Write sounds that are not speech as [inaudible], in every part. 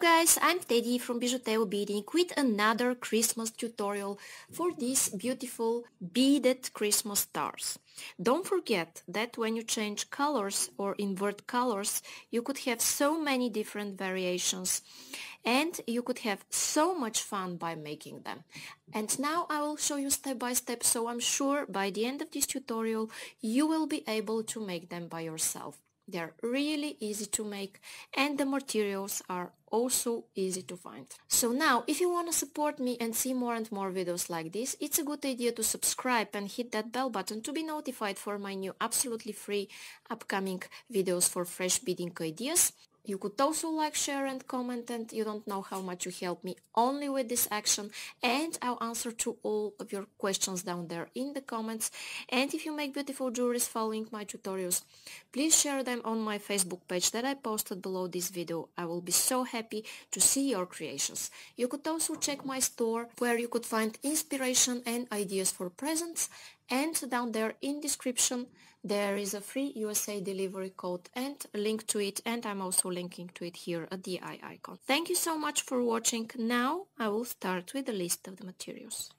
guys, I'm Teddy from Bijuteo Beading with another Christmas tutorial for these beautiful beaded Christmas stars. Don't forget that when you change colors or invert colors, you could have so many different variations and you could have so much fun by making them. And now I will show you step by step so I'm sure by the end of this tutorial you will be able to make them by yourself. They're really easy to make and the materials are also easy to find. So now, if you want to support me and see more and more videos like this, it's a good idea to subscribe and hit that bell button to be notified for my new absolutely free upcoming videos for fresh beading ideas. You could also like, share and comment and you don't know how much you help me only with this action and I'll answer to all of your questions down there in the comments and if you make beautiful jewelries following my tutorials please share them on my Facebook page that I posted below this video. I will be so happy to see your creations. You could also check my store where you could find inspiration and ideas for presents and down there in description there is a free USA delivery code and a link to it and I'm also linking to it here at the eye icon. Thank you so much for watching. Now I will start with the list of the materials.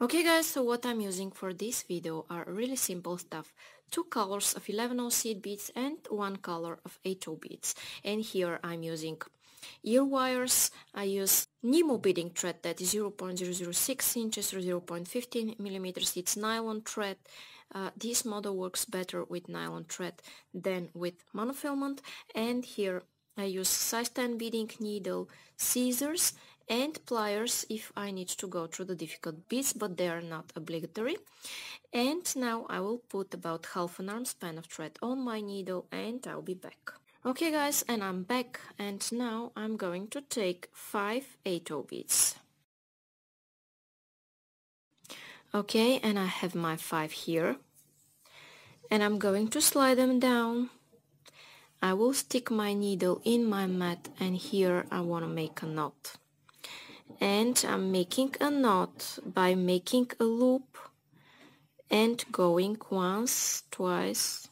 Okay guys, so what I'm using for this video are really simple stuff. Two colors of 11 seed beads and one color of 8 beads. And here I'm using ear wires. I use Nymo beading thread that is 0.006 inches or 0.15 millimeters. It's nylon thread. Uh, this model works better with nylon thread than with monofilament. And here I use size 10 beading needle, scissors and pliers if I need to go through the difficult beads, but they are not obligatory. And now I will put about half an arm span of thread on my needle and I'll be back. Okay guys, and I'm back and now I'm going to take 5 8 beads. Okay, and I have my 5 here. And I'm going to slide them down. I will stick my needle in my mat and here I want to make a knot. And I'm making a knot by making a loop and going once, twice,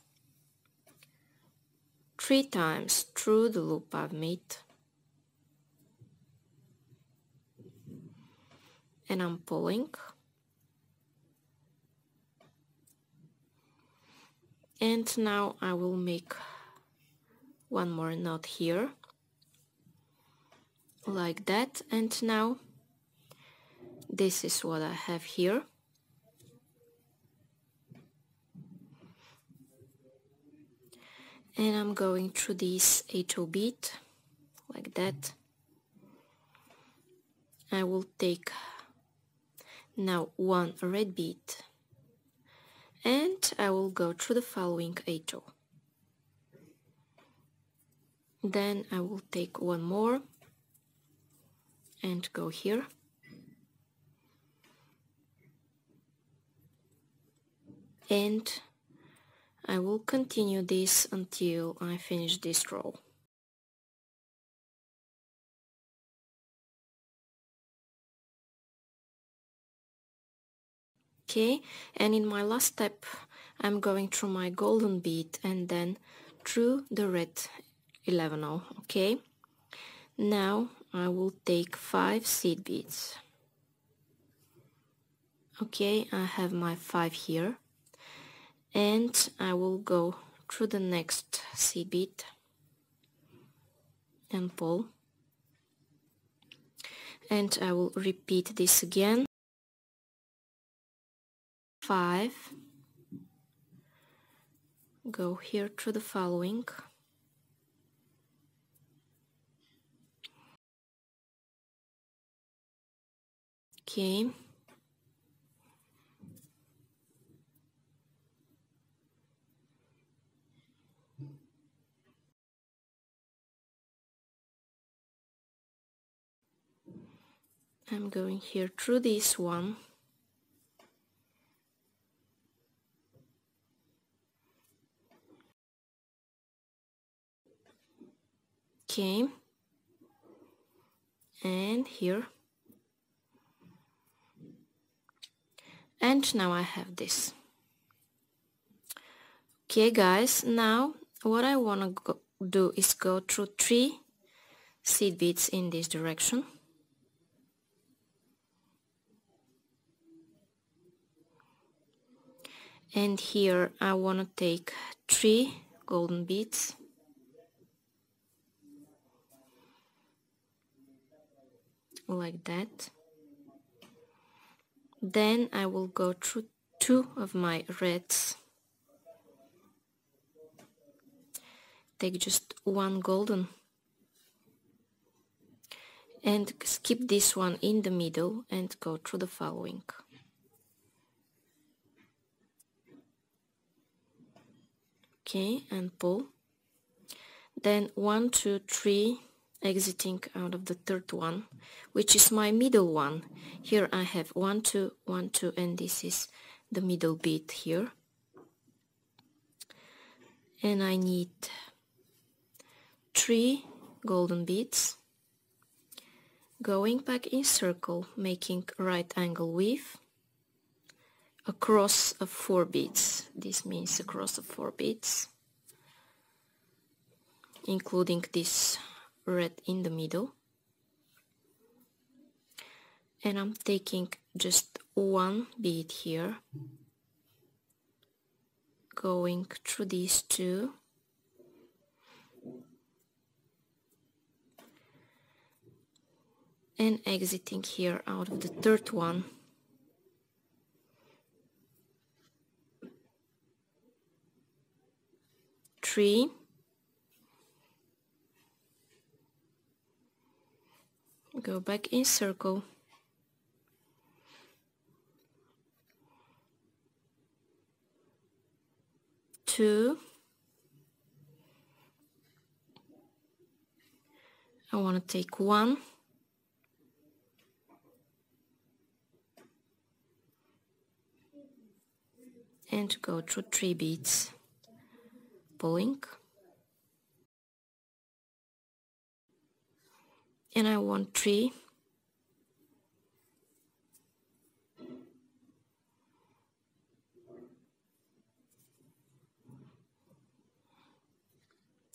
three times through the loop I've made and I'm pulling. And now I will make one more knot here like that. And now this is what I have here and I'm going through this 8/0 bead like that. I will take now one red bead. And I will go through the following 8/0 then I will take one more and go here. And I will continue this until I finish this row. Okay, and in my last step I'm going through my golden bead and then through the red 11 okay? Now I will take 5 seed beads. Okay, I have my 5 here and I will go through the next seed bead and pull. And I will repeat this again. Five. Go here through the following. Okay I'm going here through this one. Okay. And here. And now I have this. Okay guys. Now what I want to do is go through three seed beads in this direction and here I want to take three golden beads. Like that. Then I will go through two of my reds. Take just one golden. And skip this one in the middle and go through the following okay and pull. Then one two three exiting out of the third one which is my middle one. Here I have one two one two and this is the middle bead here. And I need three golden beads going back in circle making right angle weave across of four beads this means across of four beads including this red in the middle. And I'm taking just one bead here going through these two. And exiting here out of the third one three. Go back in circle. Two. I want to take one. And go through three beads pulling and I want three.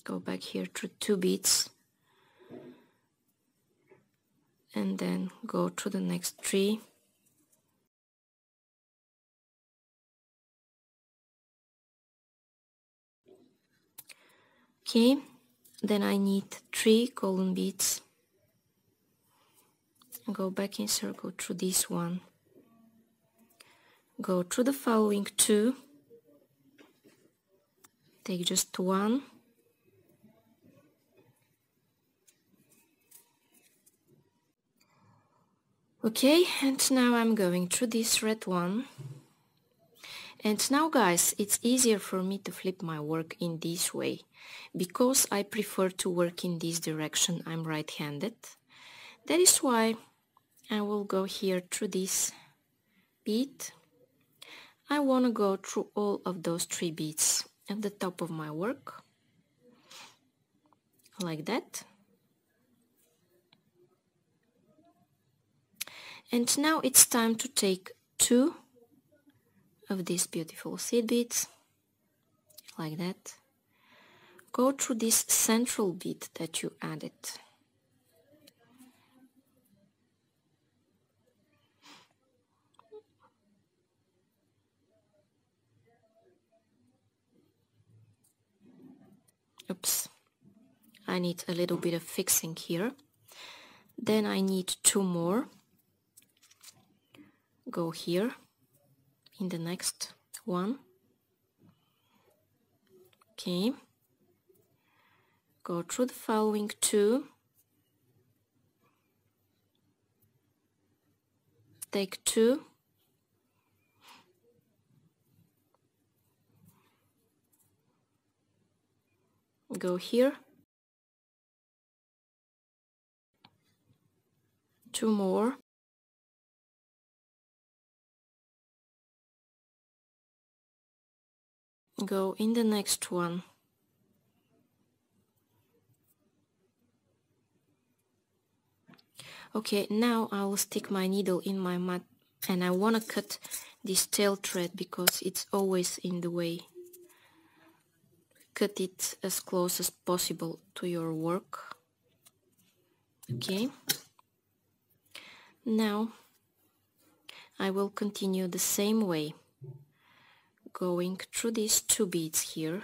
Go back here through two beads and then go through the next three okay then I need three golden beads. Go back in circle through this one. Go through the following two. Take just one. Okay and now I'm going through this red one and now guys it's easier for me to flip my work in this way because I prefer to work in this direction. I'm right-handed. That is why I will go here through this bead I want to go through all of those three beads at the top of my work like that. And now it's time to take two of these beautiful seed beads like that. Go through this central bead that you added. Oops. I need a little bit of fixing here. Then I need two more. Go here in the next one. Okay. Go through the following two. Take two. Go here. Two more go in the next one. Okay now I will stick my needle in my mat and I want to cut this tail thread because it's always in the way. Cut it as close as possible to your work. Okay. Now I will continue the same way going through these two beads here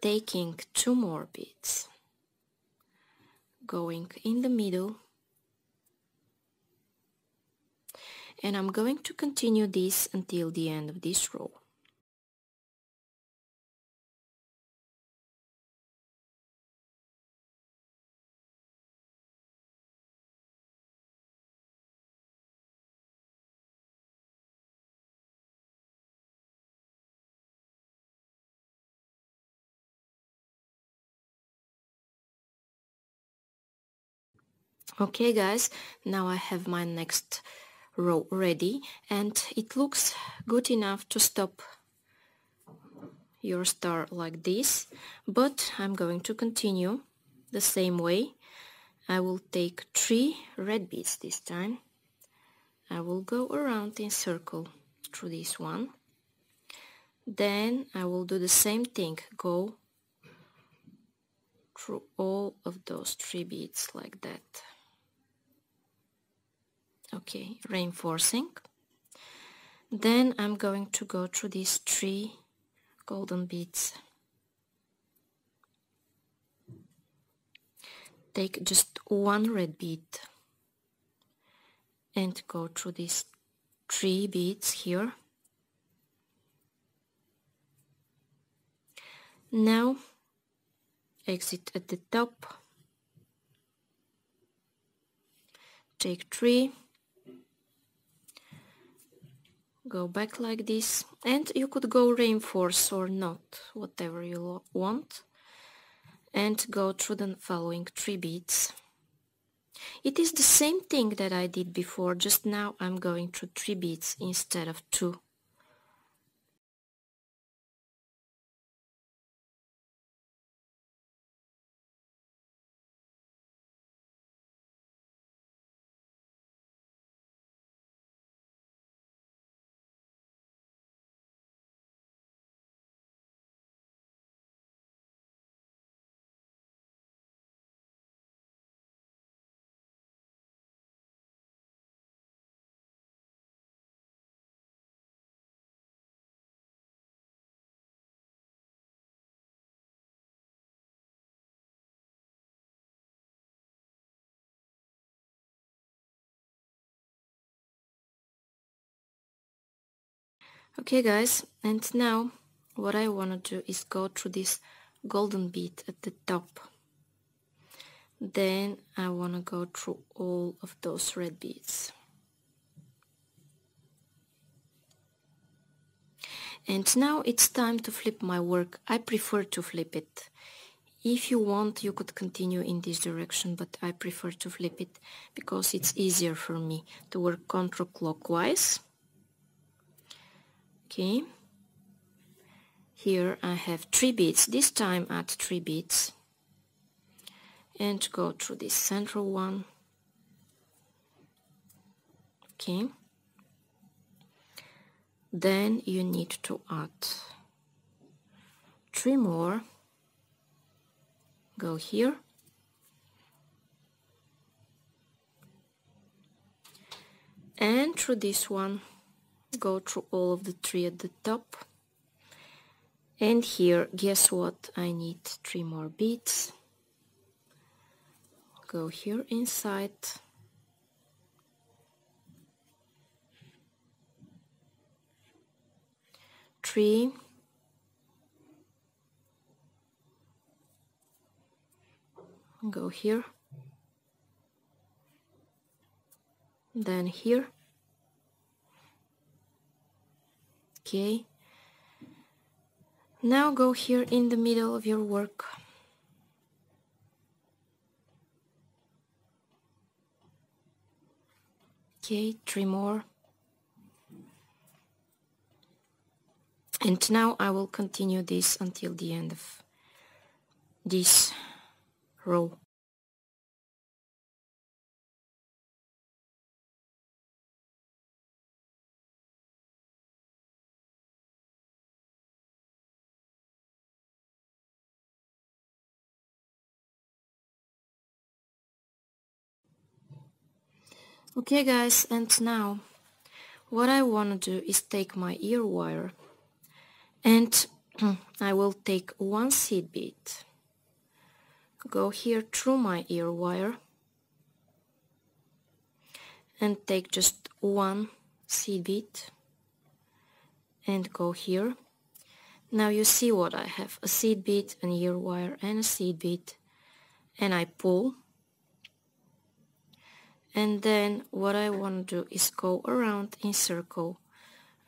taking two more beads going in the middle. And I'm going to continue this until the end of this row okay guys now I have my next row ready and it looks good enough to stop your star like this but I'm going to continue the same way. I will take three red beads this time. I will go around in circle through this one. Then I will do the same thing go through all of those three beads like that okay reinforcing. Then I'm going to go through these three golden beads. Take just one red bead and go through these three beads here. Now exit at the top. Take three go back like this and you could go reinforce or not whatever you want and go through the following three beads it is the same thing that I did before just now I'm going through three beads instead of two okay guys and now what I want to do is go through this golden bead at the top. Then I want to go through all of those red beads. And now it's time to flip my work. I prefer to flip it. If you want you could continue in this direction but I prefer to flip it because it's easier for me to work counterclockwise okay. Here I have three beads this time add three beads and go through this central one. Okay. Then you need to add three more. Go here. And through this one go through all of the three at the top. And here guess what? I need three more beads. Go here inside. Three. Go here. Then here okay. Now go here in the middle of your work. Okay three more. And now I will continue this until the end of this row Okay guys, and now what I want to do is take my ear wire and [clears throat] I will take one seed bead, go here through my ear wire and take just one seed bead and go here. Now you see what I have, a seed bead, an ear wire and a seed bead and I pull and then what I want to do is go around in circle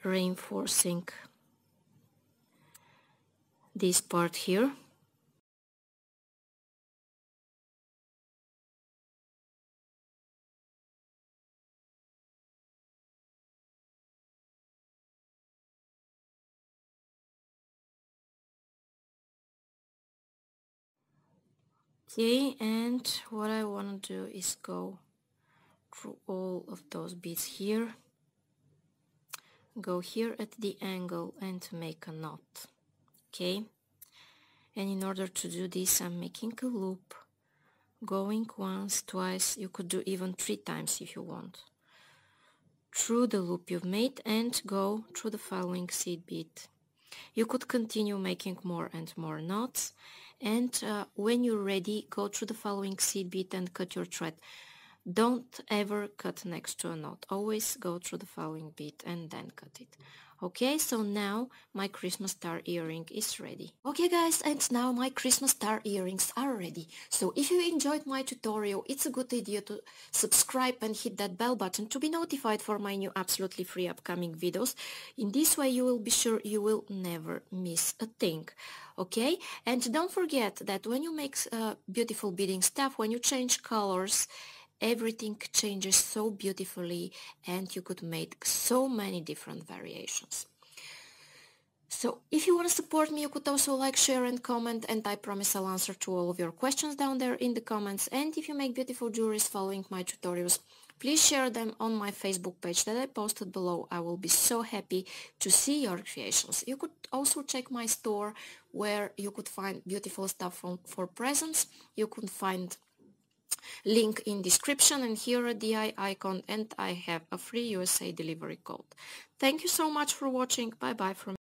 reinforcing this part here. Okay and what I want to do is go through all of those beads here. Go here at the angle and make a knot okay? And in order to do this I'm making a loop. Going once twice you could do even three times if you want. Through the loop you've made and go through the following seed bead you could continue making more and more knots. And uh, when you're ready go through the following seed bead and cut your thread don't ever cut next to a knot. Always go through the following bead and then cut it. Okay, so now my Christmas star earring is ready. Okay guys, and now my Christmas star earrings are ready. So if you enjoyed my tutorial, it's a good idea to subscribe and hit that bell button to be notified for my new absolutely free upcoming videos. In this way you will be sure you will never miss a thing. Okay, and don't forget that when you make uh, beautiful beading stuff, when you change colors, everything changes so beautifully and you could make so many different variations. So if you want to support me, you could also like, share and comment and I promise I'll answer to all of your questions down there in the comments. And if you make beautiful jewelries following my tutorials, please share them on my Facebook page that I posted below. I will be so happy to see your creations. You could also check my store where you could find beautiful stuff for, for presents. You could find link in description and here a DI icon and I have a free USA delivery code. Thank you so much for watching. Bye bye from